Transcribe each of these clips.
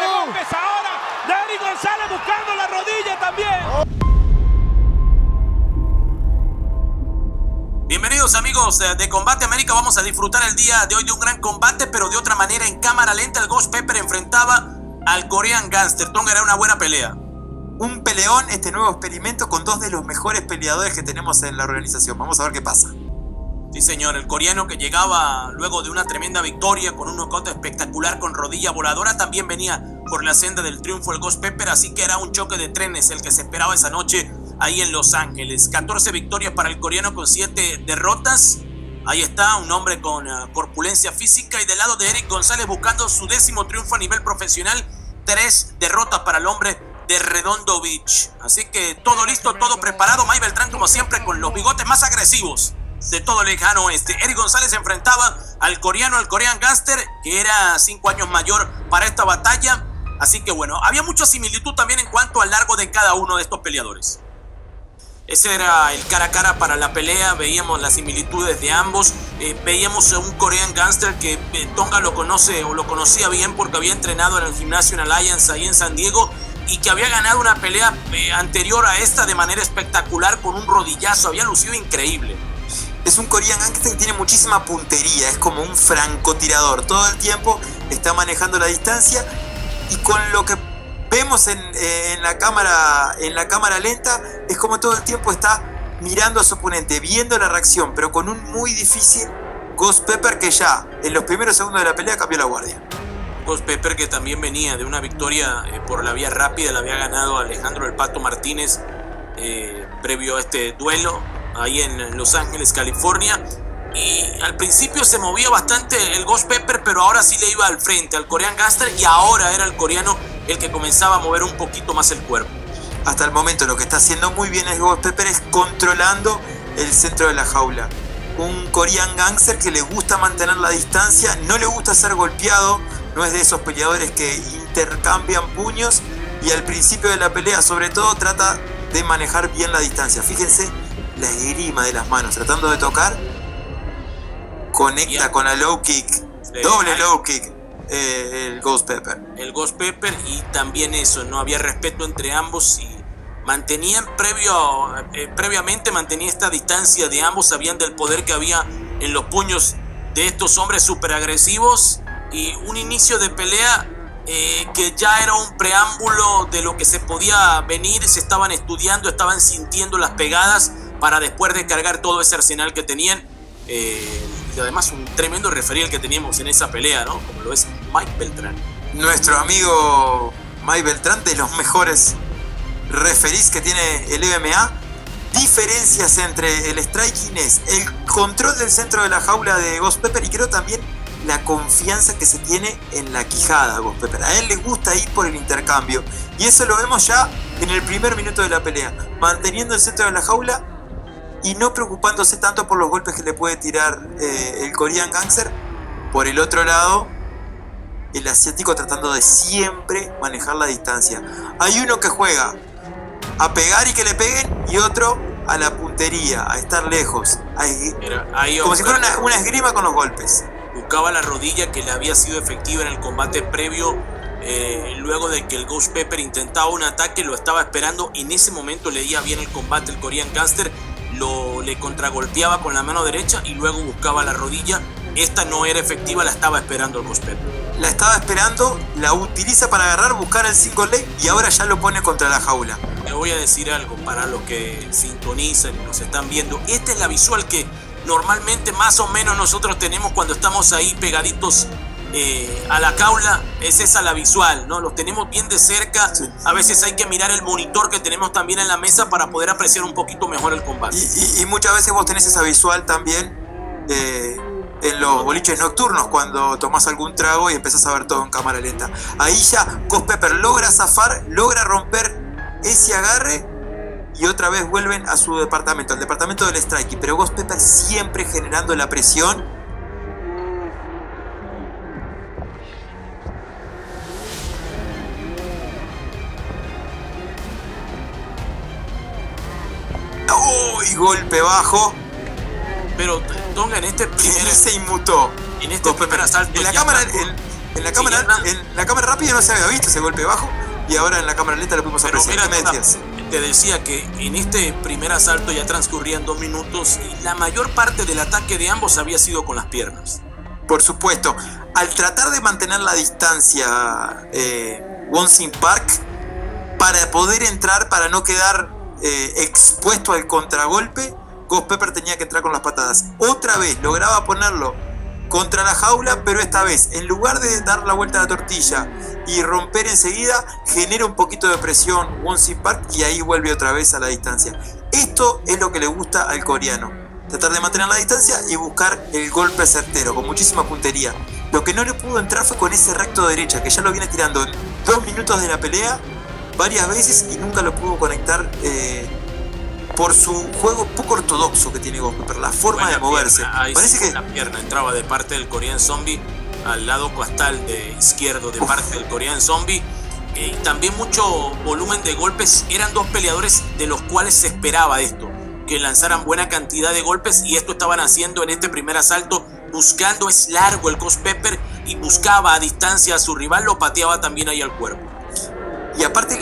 de golpes ahora. De Eric González buscando la rodilla también. Bienvenidos amigos de Combate América, vamos a disfrutar el día de hoy de un gran combate, pero de otra manera en cámara lenta el Ghost Pepper enfrentaba al Korean Gangster. Tonga era una buena pelea. Un peleón, este nuevo experimento con dos de los mejores peleadores que tenemos en la organización. Vamos a ver qué pasa. Sí, señor, el coreano que llegaba luego de una tremenda victoria con un knockout espectacular con rodilla voladora también venía por la senda del triunfo el Ghost Pepper, así que era un choque de trenes el que se esperaba esa noche ahí en Los Ángeles. 14 victorias para el coreano con 7 derrotas. Ahí está, un hombre con uh, corpulencia física y del lado de Eric González buscando su décimo triunfo a nivel profesional. Tres derrotas para el hombre de Redondo Beach. Así que todo listo, todo preparado. May Beltrán como siempre con los bigotes más agresivos de todo lejano oeste. Eric González enfrentaba al coreano, al Korean Gangster, que era cinco años mayor para esta batalla. Así que bueno, había mucha similitud también en cuanto al largo de cada uno de estos peleadores. Ese era el cara a cara para la pelea, veíamos las similitudes de ambos, eh, veíamos a un Korean Gangster que eh, Tonga lo conoce o lo conocía bien porque había entrenado en el gimnasio en Alliance ahí en San Diego y que había ganado una pelea eh, anterior a esta de manera espectacular con un rodillazo, había lucido increíble es un Korean Gangster que tiene muchísima puntería, es como un francotirador. Todo el tiempo está manejando la distancia y con lo que vemos en, eh, la, cámara, en la cámara lenta es como todo el tiempo está mirando a su oponente, viendo la reacción, pero con un muy difícil Ghost Pepper que ya en los primeros segundos de la pelea cambió la guardia. Ghost Pepper que también venía de una victoria eh, por la vía rápida, la había ganado Alejandro El Pato Martínez eh, previo a este duelo ahí en Los Ángeles, California. Y al principio se movía bastante el Ghost Pepper, pero ahora sí le iba al frente al Korean Gaster y ahora era el coreano el que comenzaba a mover un poquito más el cuerpo. Hasta el momento lo que está haciendo muy bien el Ghost Pepper es controlando el centro de la jaula. Un Korean Gangster que le gusta mantener la distancia, no le gusta ser golpeado, no es de esos peleadores que intercambian puños y al principio de la pelea sobre todo trata de manejar bien la distancia. Fíjense la esgrima de las manos, tratando de tocar, conecta con la low kick, doble low kick. Eh, el Ghost Pepper. El Ghost Pepper y también eso, no había respeto entre ambos y mantenían previo, eh, previamente mantenía esta distancia de ambos, sabían del poder que había en los puños de estos hombres super agresivos y un inicio de pelea eh, que ya era un preámbulo de lo que se podía venir, se estaban estudiando, estaban sintiendo las pegadas para después descargar todo ese arsenal que tenían. Eh, y además un tremendo referial que teníamos en esa pelea, ¿no? Como lo es Mike Beltrán. Nuestro amigo Mike Beltrán, de los mejores referís que tiene el MMA. Diferencias entre el striking el control del centro de la jaula de Ghost Pepper y creo también la confianza que se tiene en la quijada Ghost Pepper. A él le gusta ir por el intercambio y eso lo vemos ya en el primer minuto de la pelea, manteniendo el centro de la jaula y no preocupándose tanto por los golpes que le puede tirar eh, el Korean Gangster. Por el otro lado, el asiático tratando de siempre manejar la distancia. Hay uno que juega a pegar y que le peguen y otro a la puntería, a estar lejos. como si fuera una, esgrima con los golpes. Buscaba la rodilla que le había sido efectiva en el combate previo. Eh, luego de que el Ghost Pepper intentaba un ataque, lo estaba esperando. En ese momento leía bien el combate el Korean Gangster lo, le contragolpeaba con la mano derecha y luego buscaba la rodilla. Esta no era efectiva, la estaba esperando el Gosper. La estaba esperando, la utiliza para agarrar, buscar el 5 leg y ahora ya lo pone contra la jaula. Le voy a decir algo para los que sintonizan y nos están viendo. Esta es la visual que normalmente más o menos nosotros tenemos cuando estamos ahí pegaditos eh, a la caula, es esa la visual, ¿no? Los tenemos bien de cerca. A veces hay que mirar el monitor que tenemos también en la mesa para poder apreciar un poquito mejor el combate. Y, muchas veces vos tenés esa visual también eh, en los boliches nocturnos cuando tomás algún trago y empezás a ver todo en cámara lenta. Ahí ya Ghost Pepper logra zafar, logra romper ese agarre y otra vez vuelven a su departamento, al departamento del striking. Pero Ghost Pepper siempre generando la presión y golpe bajo. Pero Tonga en este primer. se inmutó. En este primer asalto. En la cámara, En la cámara, en la cámara rápida no se había visto ese golpe bajo y ahora en la cámara lenta lo pudimos apreciar. Mira, te decía que en este primer asalto ya transcurrían dos minutos y la mayor parte del ataque de ambos había sido con las piernas. Por supuesto, al tratar de mantener la distancia eh, Wonsing Park para poder entrar, para no quedar eh, expuesto al contragolpe, Ghost Pepper tenía que entrar con las patadas. Otra vez lograba ponerlo contra la jaula, pero esta vez, en lugar de dar la vuelta a la tortilla y romper enseguida, genera un poquito de presión Wonsing Park y ahí vuelve otra vez a la distancia. Esto es lo que le gusta al coreano. Tratar de mantener la distancia y buscar el golpe certero, con muchísima puntería. Lo que no le pudo entrar fue con ese recto de derecha, que ya lo viene tirando en dos minutos de la pelea varias veces y nunca lo pudo conectar eh, por su juego poco ortodoxo que tiene Ghost Pepper, la forma de moverse. Parece que la pierna entraba de parte del Korean Zombie al lado costal de izquierdo de parte del Korean Zombie. Eh, y también mucho volumen de golpes. Eran dos peleadores de los cuales se esperaba esto, que lanzaran buena cantidad de golpes y esto estaban haciendo en este primer asalto buscando es largo el Ghost Pepper y buscaba a distancia a su rival, lo pateaba también ahí al cuerpo. Y aparte,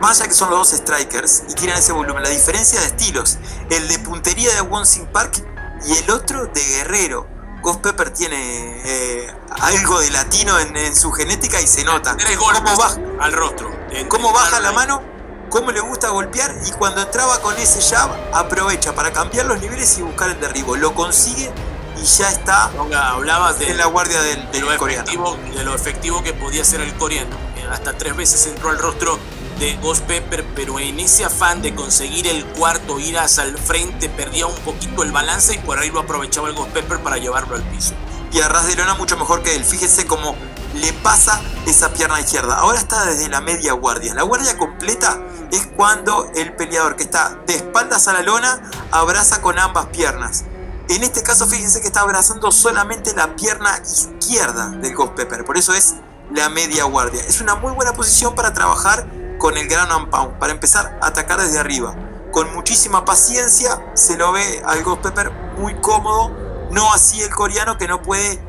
más allá que son los dos strikers y tienen ese volumen, la diferencia de estilos, el de puntería de Wonsing Park y el otro de guerrero. Ghost Pepper tiene eh, algo de latino en, su genética y se nota. cómo baja al rostro. Cómo baja la mano, cómo le gusta golpear y cuando entraba con ese jab aprovecha para cambiar los niveles y buscar el derribo. Lo consigue y ya está hablabas de, en la guardia del, de, lo efectivo, de lo efectivo que podía ser el coreano. Hasta tres veces entró al rostro de Ghost Pepper, pero en ese afán de conseguir el cuarto, ir hacia el frente, perdía un poquito el balance y por ahí lo aprovechaba el Ghost Pepper para llevarlo al piso. Y a de lona mucho mejor que él. Fíjese cómo le pasa esa pierna izquierda. Ahora está desde la media guardia. La guardia completa es cuando el peleador que está de espaldas a la lona abraza con ambas piernas. En este caso, fíjense que está abrazando solamente la pierna izquierda del Ghost Pepper, por eso es la media guardia. Es una muy buena posición para trabajar con el Gran Pound, para empezar a atacar desde arriba. Con muchísima paciencia se lo ve al Ghost Pepper muy cómodo, no así el coreano que no puede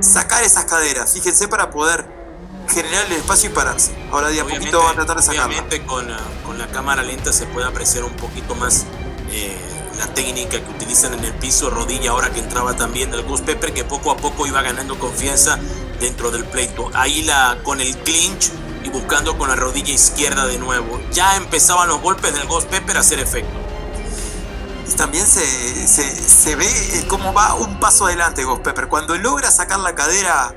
sacar esas caderas. Fíjense para poder generar el espacio y pararse. Ahora de a poquito va a tratar de sacarlo. Obviamente con, con, la cámara lenta se puede apreciar un poquito más eh, la técnica que utilizan en el piso, rodilla ahora que entraba también el Ghost Pepper que poco a poco iba ganando confianza dentro del pleito. Ahí la con el clinch y buscando con la rodilla izquierda de nuevo. Ya empezaban los golpes del Ghost Pepper a hacer efecto. Y también se, se, ve eh, cómo va un paso adelante Ghost Pepper. Cuando logra sacar la cadera,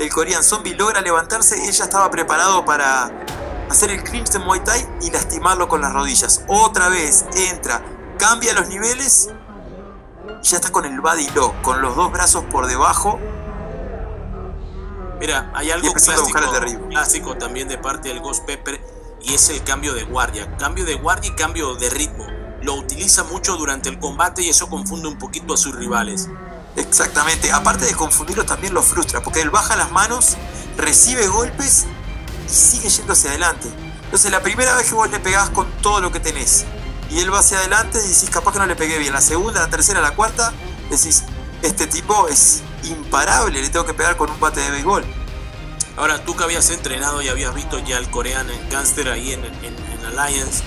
el Korean Zombie logra levantarse, ella estaba preparado para hacer el clinch de Muay Thai y lastimarlo con las rodillas. Otra vez entra, cambia los niveles y ya está con el body lock, con los dos brazos por debajo. Mira, hay algo clásico, también de parte del Ghost Pepper y es el cambio de guardia. Cambio de guardia y cambio de ritmo. Lo utiliza mucho durante el combate y eso confunde un poquito a sus rivales. Exactamente, aparte de confundirlo también lo frustra, porque él baja las manos, recibe golpes y sigue yendo hacia adelante. Entonces la primera vez que vos le pegás con todo lo que tenés y él va hacia adelante y decís, capaz que no le pegué bien. La segunda, la tercera, la cuarta, decís, este tipo es imparable, le tengo que pegar con un bate de béisbol. Ahora, tú que habías entrenado y habías visto ya al coreano en Gangster ahí en, Alliance,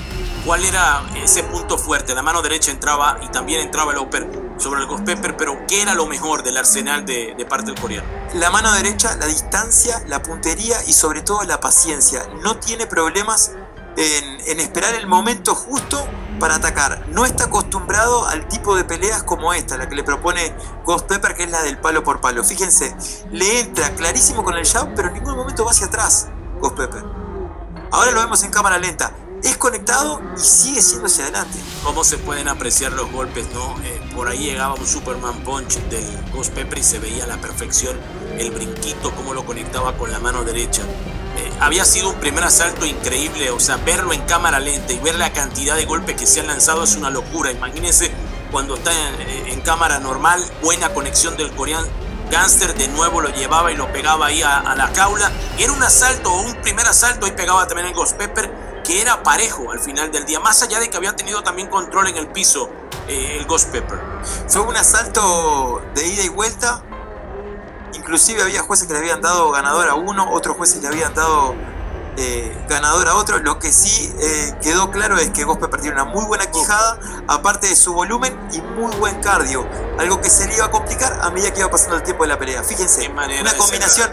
¿cuál era ese punto fuerte? La mano derecha entraba y también entraba el upper sobre el Ghost Pepper, pero ¿qué era lo mejor del arsenal de, parte del coreano? La mano derecha, la distancia, la puntería y sobre todo la paciencia. No tiene problemas en, esperar el momento justo para atacar. No está acostumbrado al tipo de peleas como esta, la que le propone Ghost Pepper, que es la del palo por palo. Fíjense, le entra clarísimo con el jab, pero en ningún momento va hacia atrás Ghost Pepper. Ahora lo vemos en cámara lenta. Es conectado y sigue siendo hacia adelante. ¿Cómo se pueden apreciar los golpes, no? Eh, por ahí llegaba un Superman Punch del Ghost Pepper y se veía a la perfección el brinquito, cómo lo conectaba con la mano derecha. Eh, había sido un primer asalto increíble, o sea, verlo en cámara lenta y ver la cantidad de golpes que se han lanzado es una locura. Imagínense cuando está en, cámara normal, buena conexión del coreano. Gangster de nuevo lo llevaba y lo pegaba ahí a, la jaula. Era un asalto un primer asalto y pegaba también el Ghost Pepper, que era parejo al final del día, más allá de que había tenido también control en el piso eh, el Ghost Pepper. Fue un asalto de ida y vuelta inclusive había jueces que le habían dado ganador a uno, otros jueces le habían dado eh, ganador a otro. Lo que sí eh, quedó claro es que Ghost Pepper tiene una muy buena quijada, aparte de su volumen y muy buen cardio. Algo que se le iba a complicar a medida que iba pasando el tiempo de la pelea. Fíjense, una combinación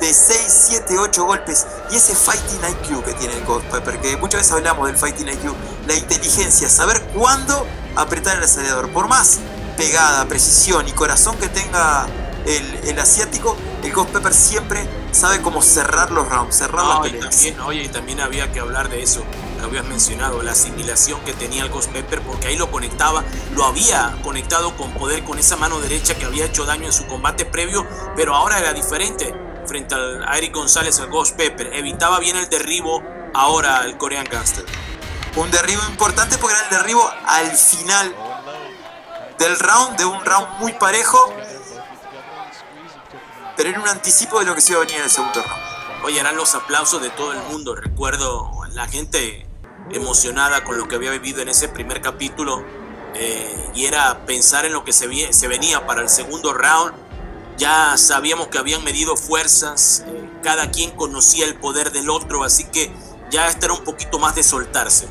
de 6, 7, 8 golpes y ese fighting IQ que tiene el Ghost Pepper, que muchas veces hablamos del fighting IQ, la inteligencia, saber cuándo apretar el acelerador. Por más pegada, precisión y corazón que tenga el, asiático, el Ghost Pepper siempre sabe cómo cerrar los rounds, cerrar las peleas. también, oye, y también había que hablar de eso, lo habías mencionado, la asimilación que tenía el Ghost Pepper, porque ahí lo conectaba, lo había conectado con poder, con esa mano derecha que había hecho daño en su combate previo, pero ahora era diferente frente al, a Eric González, al Ghost Pepper. Evitaba bien el derribo ahora el Korean Gangster. Un derribo importante porque era el derribo al final del round, de un round muy parejo pero era un anticipo de lo que se iba a venir en el segundo round. Oye, eran los aplausos de todo el mundo. Recuerdo la gente emocionada con lo que había vivido en ese primer capítulo. Eh, y era pensar en lo que se, se, venía para el segundo round. Ya sabíamos que habían medido fuerzas, eh, cada quien conocía el poder del otro, así que ya este era un poquito más de soltarse.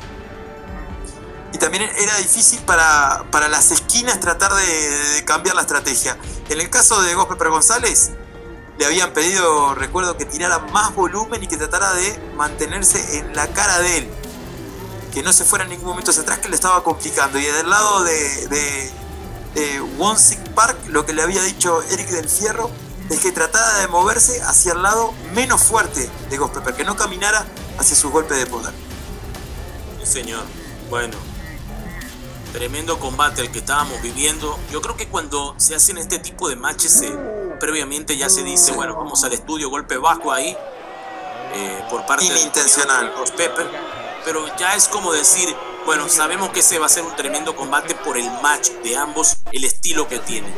Y también era difícil para, para las esquinas tratar de, de, cambiar la estrategia. En el caso de Pepper González, le habían pedido, recuerdo, que tirara más volumen y que tratara de mantenerse en la cara de él. Que no se fuera en ningún momento hacia atrás, que le estaba complicando. Y del lado de, de, de Park, lo que le había dicho Eric del Fierro es que tratara de moverse hacia el lado menos fuerte de Ghost Pepper, que no caminara hacia su golpe de poder. Sí, señor. Bueno, tremendo combate el que estábamos viviendo. Yo creo que cuando se hacen este tipo de matches se previamente ya se dice, bueno, vamos al estudio, golpe bajo ahí, eh, por parte Inintencional. de los Pepper, pero ya es como decir, bueno, sabemos que ese va a ser un tremendo combate por el match de ambos, el estilo que tienen.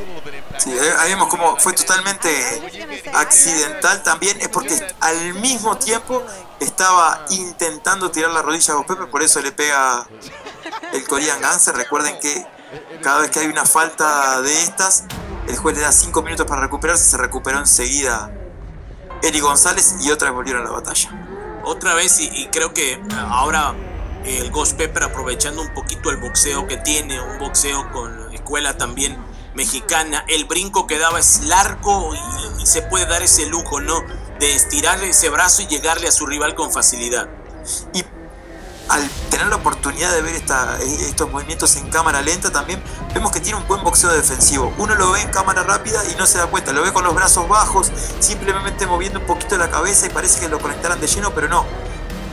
Sí, ahí vemos como fue totalmente accidental también, es porque al mismo tiempo estaba intentando tirar la rodilla a Pepper, por eso le pega el Korean Ganser. Recuerden que cada vez que hay una falta de estas, el juez le da 5 minutos para recuperarse, se recuperó enseguida Eri González y otra vez volvieron a la batalla. Otra vez, y, creo que ahora el Ghost Pepper aprovechando un poquito el boxeo que tiene, un boxeo con escuela también mexicana, el brinco que daba es largo y, y se puede dar ese lujo, ¿no? De estirarle ese brazo y llegarle a su rival con facilidad. Y al tener la oportunidad de ver estos movimientos en cámara lenta también, vemos que tiene un buen boxeo defensivo. Uno lo ve en cámara rápida y no se da cuenta, lo ve con los brazos bajos, simplemente moviendo un poquito la cabeza y parece que lo conectaran de lleno, pero no.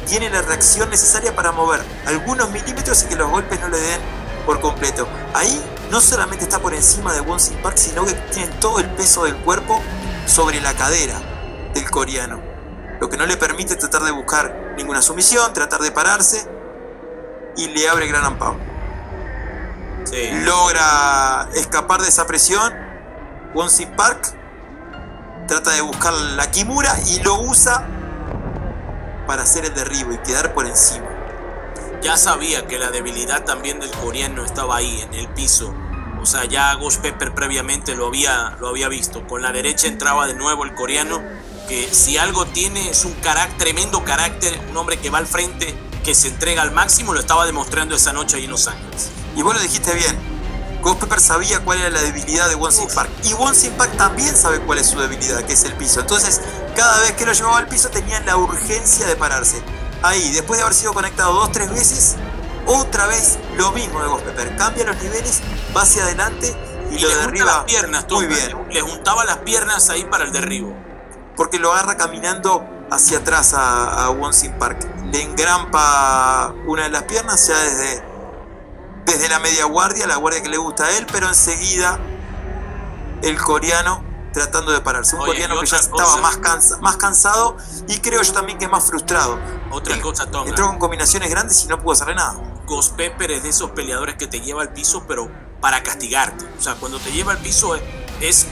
Tiene la reacción necesaria para mover algunos milímetros y que los golpes no le den por completo. Ahí no solamente está por encima de Won Park, sino que tiene todo el peso del cuerpo sobre la cadera del coreano lo que no le permite tratar de buscar ninguna sumisión, tratar de pararse y le abre gran amparo. Logra escapar de esa presión. Wonsi Park trata de buscar la Kimura y lo usa para hacer el derribo y quedar por encima. Ya sabía que la debilidad también del coreano estaba ahí en el piso. O sea, ya Ghost Pepper previamente lo había, lo había visto. Con la derecha entraba de nuevo el coreano si algo tiene es un carácter, tremendo carácter, un hombre que va al frente, que se entrega al máximo, lo estaba demostrando esa noche ahí en Los Ángeles. Y vos lo dijiste bien, Ghost Pepper sabía cuál era la debilidad de Wonsin Park. Y Wonsin Park también sabe cuál es su debilidad, que es el piso. Entonces, cada vez que lo llevaba al piso tenía la urgencia de pararse. Ahí, después de haber sido conectado dos, tres veces, otra vez lo mismo de Ghost Pepper. Cambia los niveles, va hacia adelante y, lo derriba. Las piernas, muy bien. Le juntaba las piernas ahí para el derribo porque lo agarra caminando hacia atrás a, a Wonsin Park. Le engrampa una de las piernas ya desde, desde la media guardia, la guardia que le gusta a él, pero enseguida el coreano tratando de pararse. Un coreano que ya estaba más, más cansado y creo yo también que más frustrado. Otra cosa, Tom. Entró con combinaciones grandes y no pudo hacerle nada. Ghost Pepper es de esos peleadores que te lleva al piso, pero para castigarte. O sea, cuando te lleva al piso es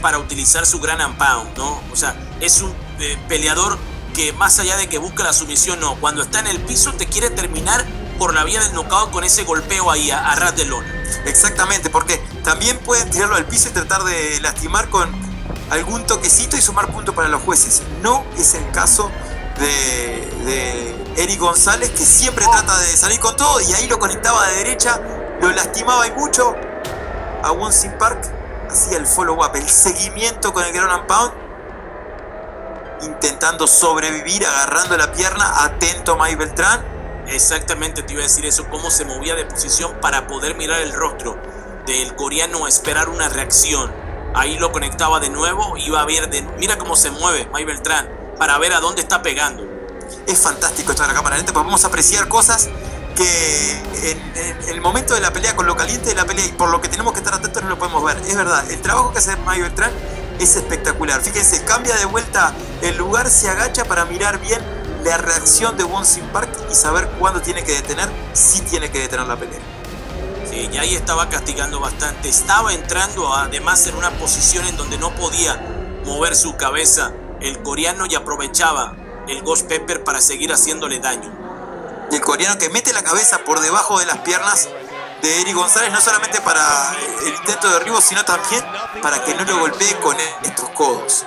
para utilizar su gran and pound, ¿no? O sea, es un eh, peleador que más allá de que busca la sumisión, no, cuando está en el piso te quiere terminar por la vía del knockout con ese golpeo ahí a, ras de lona. Exactamente, porque también pueden tirarlo al piso y tratar de lastimar con algún toquecito y sumar puntos para los jueces. No es el caso de, de Eric González, que siempre trata de salir con todo y ahí lo conectaba de derecha, lo lastimaba y mucho. A Wonsin Park hacía el follow-up, el seguimiento con el ground and pound, intentando sobrevivir, agarrando la pierna, atento a Mike Beltrán. Exactamente te iba a decir eso, cómo se movía de posición para poder mirar el rostro del coreano, esperar una reacción. Ahí lo conectaba de nuevo, iba a ver, de, mira cómo se mueve Mike Beltrán, para ver a dónde está pegando. Es fantástico esto de la cámara lenta, porque vamos a apreciar cosas que en, en, el momento de la pelea, con lo caliente de la pelea y por lo que tenemos que estar atentos no lo podemos ver. Es verdad, el trabajo que hace Mike Beltrán es espectacular. Fíjense, cambia de vuelta el lugar, se agacha para mirar bien la reacción de Wonsin Park y saber cuándo tiene que detener, si tiene que detener la pelea. Sí, y ahí estaba castigando bastante. Estaba entrando además en una posición en donde no podía mover su cabeza el coreano y aprovechaba el Ghost Pepper para seguir haciéndole daño. Y el coreano que mete la cabeza por debajo de las piernas de Eric González, no solamente para el intento de derribo, sino también para que no lo golpee con estos codos.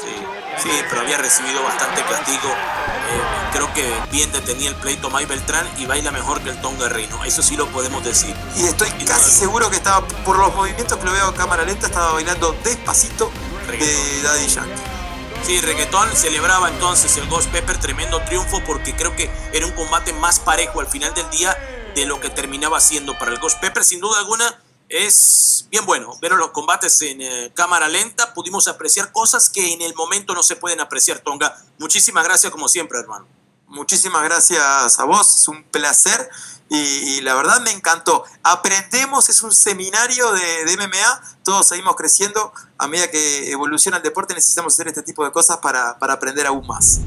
Sí, sí pero había recibido bastante castigo. Eh, creo que bien detenía el pleito Mike Beltrán y baila mejor que el Tom Guerrero. Eso sí lo podemos decir. Y estoy y casi no, seguro que estaba, por los movimientos que lo veo a cámara lenta, estaba bailando despacito de Daddy Yankee. Sí, reggaetón celebraba entonces el Ghost Pepper, tremendo triunfo porque creo que era un combate más parejo al final del día de lo que terminaba siendo para el Ghost Pepper. Sin duda alguna es bien bueno ver los combates en eh, cámara lenta. Pudimos apreciar cosas que en el momento no se pueden apreciar, Tonga. Muchísimas gracias como siempre, hermano. Muchísimas gracias a vos, es un placer y, la verdad me encantó. Aprendemos, es un seminario de, de, MMA, todos seguimos creciendo. A medida que evoluciona el deporte necesitamos hacer este tipo de cosas para, para aprender aún más.